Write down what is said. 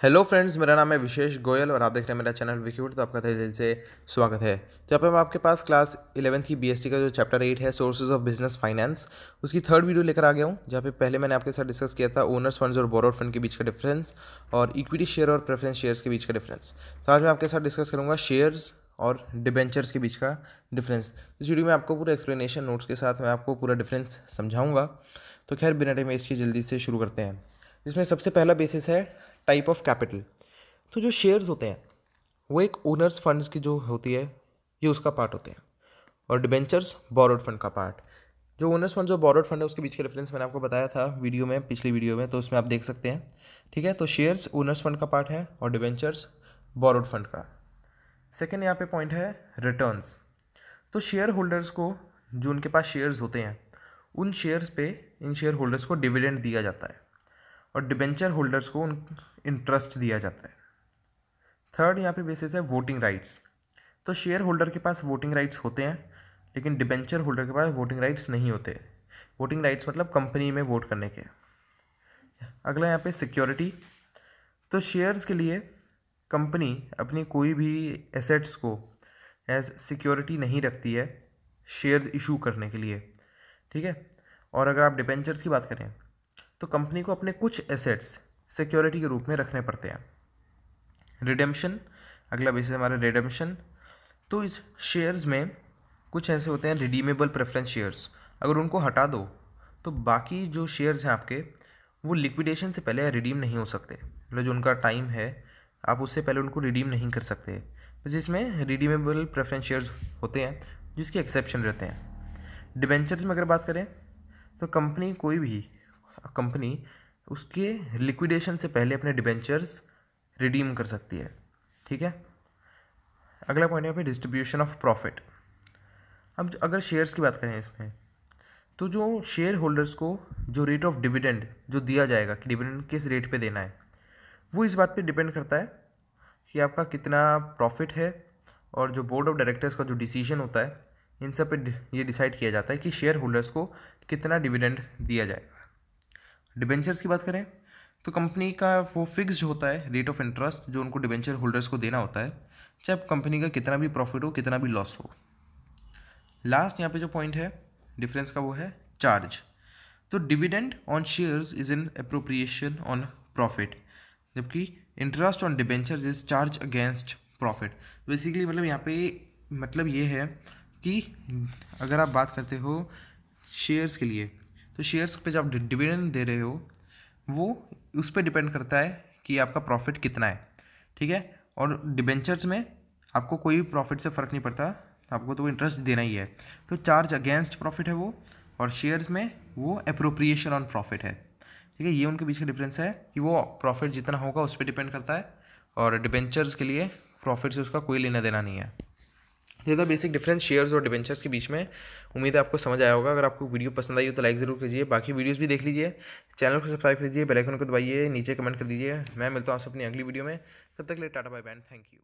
Hello friends मेरा नाम है विशेष गोयल और आप देख रहे हैं मेरा चैनल विक्यूट तो आपका दिल से स्वागत है। तो यहाँ पे मैं आपके पास क्लास इलेवंथ की बीएससी का जो चैप्टर एट है सोर्सेज ऑफ़ बिज़नेस फाइनेंस उसकी थर्ड वीडियो लेकर आ गया हूँ, जहाँ पे पहले मैंने आपके साथ डिस्कस किया था ओनर्स फंड्स और बोरोड फंड के बीच का डिफरेंस और इक्विटी शेयर और प्रेफरेंस शेयर्स के बीच का डिफरेंस तो आज मैं आपके साथ डिस्कस करूँगा शेयर्स और डिबेंचर्स के बीच का डिफरेंस इस वीडियो में आपको पूरा एक्सप्लेनेशन नोट्स के साथ मैं आपको पूरा डिफरेंस समझाऊँगा। तो खैर, बिना टाइम इसकी जल्दी से शुरू करते हैं। इसमें सबसे पहला बेसिस है टाइप ऑफ़ कैपिटल तो जो शेयर्स होते हैं, वो एक ओनर्स फंड्स की जो होती है, ये उसका पार्ट होते हैं। और डिबेंचर्स बोरोड फंड का पार्ट जो ओनर्स फंड जो बोरोड फंड है, उसके बीच का डिफरेंस मैंने आपको बताया था वीडियो में, पिछली वीडियो में तो उसमें आप देख सकते हैं। ठीक है तो शेयर्स ओनर्स फंड का पार्ट है और डिबेंचर्स बोरोड फंड का। सेकेंड यहाँ पे पॉइंट है रिटर्न्स तो शेयर होल्डर्स को जो उनके पास शेयर्स होते हैं, उन शेयर्स पे, इन शेयर होल्डर्स को डिविडेंड दिया जाता है और डिबेंचर होल्डर्स को उन इंटरेस्ट दिया जाता है. थर्ड यहाँ पे बेसिस है वोटिंग राइट्स तो शेयर होल्डर के पास वोटिंग राइट्स होते हैं, लेकिन डिबेंचर होल्डर के पास वोटिंग राइट्स नहीं होते. वोटिंग राइट्स मतलब कंपनी में वोट करने के. अगला यहाँ पे सिक्योरिटी तो शेयर्स के लिए कंपनी अपनी कोई भी एसेट्स को एज सिक्योरिटी नहीं रखती है शेयर्स इशू करने के लिए, ठीक है? और अगर आप डिबेंचर्स की बात करें तो कंपनी को अपने कुछ एसेट्स सिक्योरिटी के रूप में रखने पड़ते हैं। रिडेम्पशन अगला बेसिस हमारा रिडेम्पशन तो इस शेयर्स में कुछ ऐसे होते हैं रिडीमेबल प्रेफरेंस शेयर्स अगर उनको हटा दो तो बाकी जो शेयर्स हैं आपके, वो लिक्विडेशन से पहले रिडीम नहीं हो सकते। मतलब जो उनका टाइम है आप उससे पहले उनको रिडीम नहीं कर सकते। बस इसमें रिडीमेबल प्रेफरेंस शेयर्स होते हैं, जिसके एक्सेप्शन रहते हैं। डिबेंचर्स में अगर बात करें तो कंपनी कोई भी कंपनी उसके लिक्विडेशन से पहले अपने डिबेंचर्स रिडीम कर सकती है। ठीक है? अगला पॉइंट है पे डिस्ट्रीब्यूशन ऑफ़ प्रॉफिट अब अगर शेयर्स की बात करें इसमें तो जो शेयर होल्डर्स को, जो रेट ऑफ़ डिविडेंड जो दिया जाएगा, कि डिविडेंड किस रेट पे देना है वो इस बात पे डिपेंड करता है कि आपका कितना प्रॉफिट है और जो बोर्ड ऑफ़ डायरेक्टर्स का जो डिसीज़न होता है, इन सब पे ये डिसाइड किया जाता है कि शेयर होल्डर्स को कितना डिविडेंड दिया जाएगा। डिबेंचर्स की बात करें तो कंपनी का वो फिक्स होता है, रेट ऑफ़ इंटरेस्ट जो उनको डिबेंचर होल्डर्स को देना होता है, चाहे कंपनी का कितना भी प्रॉफिट हो, कितना भी लॉस हो। लास्ट यहाँ पे जो पॉइंट है, डिफरेंस का वो है चार्ज। तो dividend on shares is an appropriation on profit. जबकि interest on debenture is charge against profit basically मतलब यहाँ पे मतलब ये है कि अगर आप बात करते हो शेयर्स के लिए तो शेयर्स पे जब आप डिविडेंड दे रहे हो, वो उस पर डिपेंड करता है कि आपका प्रॉफिट कितना है, ठीक है? और डिबेंचर्स में आपको कोई प्रॉफिट से फ़र्क नहीं पड़ता आपको तो इंटरेस्ट देना ही है। तो चार्ज अगेंस्ट प्रॉफिट है वो, और शेयर्स में वो अप्रोप्रिएशन ऑन प्रॉफिट है। ठीक है, ये उनके बीच का डिफरेंस है कि वो प्रॉफिट जितना होगा उस पर डिपेंड करता है और डिबेंचर्स के लिए प्रॉफिट से उसका कोई लेना देना नहीं है। ये था बेसिक डिफरेंस शेयर्स और डिबेंचर्स के बीच में। उम्मीद है आपको समझ आया होगा। अगर आपको वीडियो पसंद आई हो तो लाइक ज़रूर कीजिए। बाकी वीडियोस भी देख लीजिए। चैनल को सब्सक्राइब कीजिए बेल आइकन को दबाइए। नीचे कमेंट कर दीजिए। मैं मिलता हूँ आपसे अपनी अगली वीडियो में। तब तक के लिए टाटा बाय बैंड थैंक यू